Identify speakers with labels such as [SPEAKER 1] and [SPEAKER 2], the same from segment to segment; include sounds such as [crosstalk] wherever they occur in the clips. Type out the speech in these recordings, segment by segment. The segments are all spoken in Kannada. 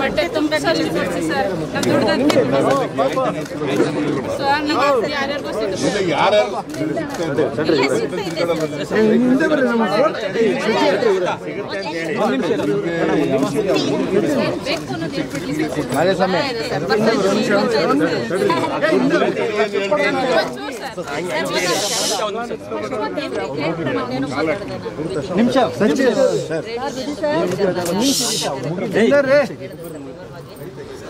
[SPEAKER 1] ಬಟ್ಟೆ ತುಂಬ ತೋರಿಸಿ ಸರ್. ನಮ್ಮ ದುಡ್ಡಂತೆ ಸರ್ ನಮಗೆ ಯಾರ್ಯಾರಿಗೂ ಸಿಗುತ್ತೆ? ಬೇಕು ಅನ್ನೋದು ಹೇಳ್ಬಿಡ್ಲಿ ಸರ್ ಸರ್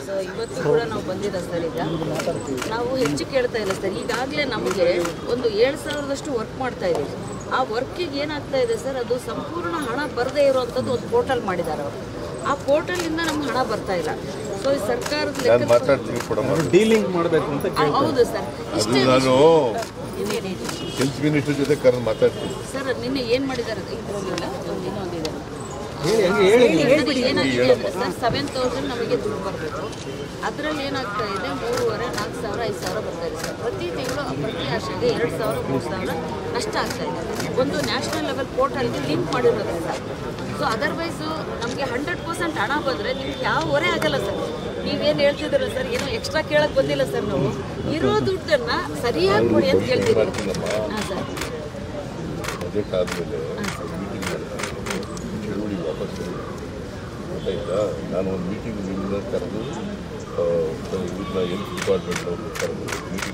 [SPEAKER 2] ಸೊ ಇವತ್ತು ಕೂಡ ನಾವು ಬಂದಿದ್ದ ಸರ್ ಈಗ ನಾವು ಹೆಚ್ಚು ಕೇಳ್ತಾ ಇಲ್ಲ ಸರ್. ಈಗಾಗಲೇ ನಮಗೆ ಒಂದು ಏಳು ಸಾವಿರದಷ್ಟು ವರ್ಕ್ ಮಾಡ್ತಾ ಇದ್ದೀವಿ. ಆ ವರ್ಕಿಗೆ ಏನಾಗ್ತಾ ಇದೆ ಸರ್? ಅದು ಸಂಪೂರ್ಣ ಹಣ ಬರದೇ ಇರುವಂಥದ್ದು ಒಂದು ಪೋರ್ಟಲ್ ಮಾಡಿದ್ದಾರೆ ಅವರು. ಆ ಪೋರ್ಟಲಿಂದ ನಮ್ಗೆ ಹಣ ಬರ್ತಾ ಇಲ್ಲ. ಸೊ ಸರ್ಕಾರದ ಲೆಕ್ಕ
[SPEAKER 3] ಡೀಲಿಂಗ್ ಮಾಡಬೇಕು ಅಂತ
[SPEAKER 2] ಹೌದು ಸರ್. ಇಷ್ಟೇ
[SPEAKER 4] ನಾನು
[SPEAKER 2] ಇನ್ನೇನಿದೆ?
[SPEAKER 4] ಹೆಲ್ತ್ ಮಿನಿಸ್ಟರ್ ಜೊತೆ ಕರೆದು ಮಾತಾಡ್ತೀನಿ.
[SPEAKER 2] ಸರ್ ನಿನ್ನೆ ಏನು ಮಾಡಿದ್ದಾರೆ? ಸೆವೆನ್ ತೌಸಂಡ್ ನಮಗೆ ದುಡ್ಡು ಬರಬೇಕು ಅದರಲ್ಲಿ ಏನಾಗ್ತಾ ಇದೆ? ಮೂರುವರೆ ನಾಲ್ಕು ಸಾವಿರ ಐದು ಸಾವಿರ ಬರ್ತಾ ಇದೆ ಸರ್. ಪ್ರತಿ ತಿಂಗಳು ಪ್ರತಿ ಆಶೆಗೆ ಎರಡು ಸಾವಿರ ಮೂರು ಸಾವಿರ ನಷ್ಟ ಆಗ್ತಾ ಇದೆ. ಒಂದು ನ್ಯಾಷನಲ್ ಲೆವೆಲ್ ಪೋರ್ಟಲ್ಗೆ ಲಿಂಕ್ ಮಾಡಿರೋದ್ರಿಂದ ಸೊ ಅದರ್ವೈಸು ನಮಗೆ ಹಂಡ್ರೆಡ್ ಪರ್ಸೆಂಟ್ ಹಣ ಬಂದರೆ ನಿಮ್ಗೆ ಯಾವ ಹೊರೆ ಆಗಲ್ಲ ಸರ್. ನೀವೇನು ಹೇಳ್ತಿದ್ದೀರ ಸರ್? ಏನೋ ಎಕ್ಸ್ಟ್ರಾ ಕೇಳಕ್ಕೆ ಬಂದಿಲ್ಲ ಸರ್ ನಾವು. ಇರೋ ದುಡ್ಡನ್ನು ಸರಿಯಾಗಿ ಕೊಡಿ ಅಂತ ಕೇಳ್ತಿದ್ದೀವಿ ಹಾಂ ಸರ್
[SPEAKER 4] ಬಜೆಟ್ ಆದಮೇಲೆ ಮೀಟಿಂಗ್ ಮಾಡ್ತೀನಿ ಚಳುವಳಿ ವಾಪಸ್. ಗೊತ್ತಾಯ್ತಾ ನಾನು ಒಂದು ಮೀಟಿಂಗ್ ನಿಮ್ಮನ್ನ ಕರೆದು ಇದನ್ನ ಹೆಲ್ತ್ ಡಿಪಾರ್ಟ್ಮೆಂಟ್ ಅವ್ರನ್ನ ಕರೆದು ಮೀಟಿಂಗ್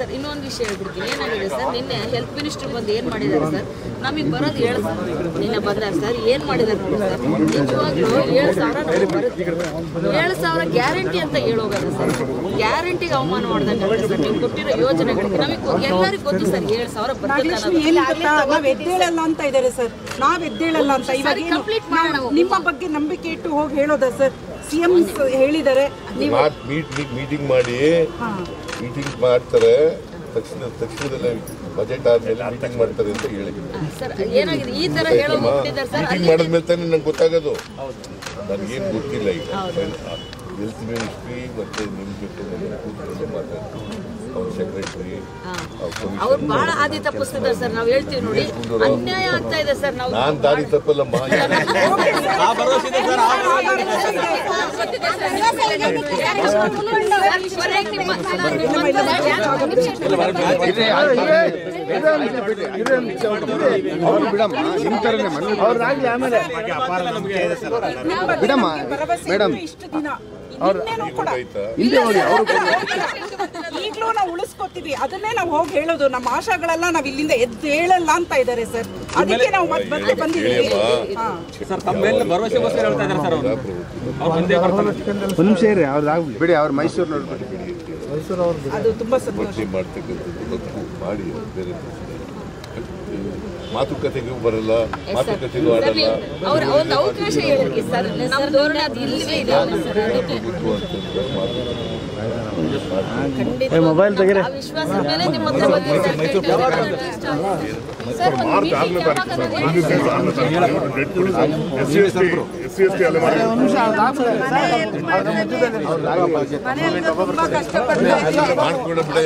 [SPEAKER 2] ಸರ್ ಇನ್ನೊಂದು ವಿಷಯ ಹೇಳ್ಬಿಡ್ತೀನಿ. ಏನಾಗಿದೆ ಸರ್ ನಿನ್ನೆ ಹೆಲ್ತ್ ಮಿನಿಸ್ಟರ್ ಬಂದು ಏನು ಮಾಡಿದ್ದಾರೆ ಸರ್? ನಮಗೆ ಬರೋದು ಹೇಳಿ ಸರ್ ನಿನ್ನೆ ಬಂದಾರ ಸರ್. ಏನು ಮಾಡಿದ್ದಾರೆ ಸರ್? ನಿಜವಾಗ್ಲೂ ಏಳು ಸಾವಿರ ಏಳು ಸಾವಿರ ಗ್ಯಾರಂಟಿ ಅಂತ ಹೇಳೋಗಲ್ಲ ಸರ್. ಗ್ಯಾರಂಟಿಗೆ ಅವಮಾನ ಮಾಡ್ದಂಗೆ ಸರ್. ನೀವು ಕೊಟ್ಟಿರೋ ಯೋಜನೆಗಳಿಗೆ ನಮಗೆ ಎಲ್ಲರಿಗೂ ಗೊತ್ತು ಸರ್ ಏಳು ಸಾವಿರ
[SPEAKER 5] ನಾವು ಎದ್ದೇಳಲ್ಲ ಅಂತ ಇದ್ದಾರೆ ಸರ್. ನಾವ್ ಎದ್ದೇಳಲ್ಲ ಅಂತ. ಇವಾಗ
[SPEAKER 2] ಮಾಡೋಣ.
[SPEAKER 5] ನಿಮ್ಮ ಬಗ್ಗೆ ನಂಬಿಕೆ ಇಟ್ಟು ಹೋಗಿ ಹೇಳೋದ ಸರ್? ಸಿಎಂ ಹೇಳಿದ್ದಾರೆ ನೀವು
[SPEAKER 4] ಮಾತು ಮೀಟ್ ಮೀಟಿಂಗ್ ಮಾಡಿ ಮೀಟಿಂಗ್ ಮಾಡ್ತಾರೆ ತಕ್ಷಣ ತಕ್ಷಣದಲ್ಲೇ ಬಜೆಟ್ ಆದ್ಮೇಲೆ ಮೀಟಿಂಗ್ ಮಾಡ್ತಾರೆ ಅಂತ ಹೇಳಿ.
[SPEAKER 2] ಸರ್ ಏನಾಗಿದೆ? ಈ ಥರ ಹೇಳೋದು ಬಿಟ್ಟಿದ್ದಾರೆ ಸರ್
[SPEAKER 4] ಮೀಟಿಂಗ್ ಮಾಡಿದ್ಮೇಲೆ ತಾನೇ ನಂಗೆ ಗೊತ್ತಾಗೋದು. ನನಗೇನು ಗೊತ್ತಿಲ್ಲ ಈಗ. ಹೆಲ್ತ್ ಮಿನಿಸ್ಟ್ರಿ ಮತ್ತೆ ನಿಮ್ಮ ಜೊತೆ ಕೂತ್ಕೊಂಡು ಮಾತಾಡ್ತೀನಿ. ಅವ್ರ ಸೆಕ್ರೆಟರಿ
[SPEAKER 2] ಅವ್ರು ಬಹಳ ಆದಿ ತಪ್ಪಿಸ್ತಿದ್ದಾರೆ ಸರ್ ನಾವು ಹೇಳ್ತೀವಿ ನೋಡಿ. ಅನ್ಯಾಯ ಆಗ್ತಾ ಇದೆ ಸರ್ ನಾವು
[SPEAKER 4] ನಾನು ದಾರಿ ತಪ್ಪಲ್ಲಮ್ಮ.
[SPEAKER 5] ಬಿಡಮ್ಮ ಮೇಡಮ್. ಅವ್ರು ದಿನ ನೋಡಿ
[SPEAKER 4] ಆಯ್ತಾ [laughs]
[SPEAKER 5] ಈಗಲೂ ನಾವು ಉಳಿಸ್ಕೊತೀವಿ. ಅದನ್ನೇ ನಾವು ಹೋಗಿ ಹೇಳೋದು. ನಮ್ಮ ಆಶಾಗಳೆಲ್ಲ ನಾವು ಇಲ್ಲಿಂದ ಎದ್ದೇಳಲ್ಲ ಅಂತ ಇದ್ದಾರೆ ಸರ್. ಅದಕ್ಕೆ ನಾವು ಮತ್ತೆ ಬಂದಿದ್ದೀವಿ. ಹಾ.
[SPEAKER 3] ಸರ್ ತಮ್ಮ ಮೇಲೆ ಭರವಸೆಗೋಸ್ಕರ ಹೇಳ್ತಾ ಇದ್ದಾರೆ ಸರ್ ಅವರು. ಅವ್ರು ಬಂದೇ ಬರ್ತಾರೆ.
[SPEAKER 6] ಒಂದು ನಿಮಿಷ ಇರಿ ಅವ್ರದ್ದು ಬಿಡಿ ಅವ್ರು ಮೈಸೂರು ನೋಡ್ಬಿಡಿ
[SPEAKER 5] ಅದು ತುಂಬಾ ಸಂತೋಷ.
[SPEAKER 4] ಭರ್ತಿ ಮಾಡ್ತಕ್ಕಂಥದ್ದು ಮಾಡಿ ಬೇರೆ ಮಾತುಕತೆಗೂ ಬರಲ್ಲ ಮಾತುಕತೆಗೂ ಆಡಲ್ಲ.
[SPEAKER 2] ಅವ್ರ ಒಂದು ಅವಕಾಶ ಹೇಳಿ ಸರ್. ನಮ್ಮ ಧೋರಣೆ ಅದು ಇಲ್ಲವೇ
[SPEAKER 4] ಮಾತುಕತೆ
[SPEAKER 2] ಖಂಡಿತ
[SPEAKER 6] ಮೊಬೈಲ್ ತೆಗೀರಿ.
[SPEAKER 4] ಮಾಡ್ಕೊಂಡು ಬಿಡ.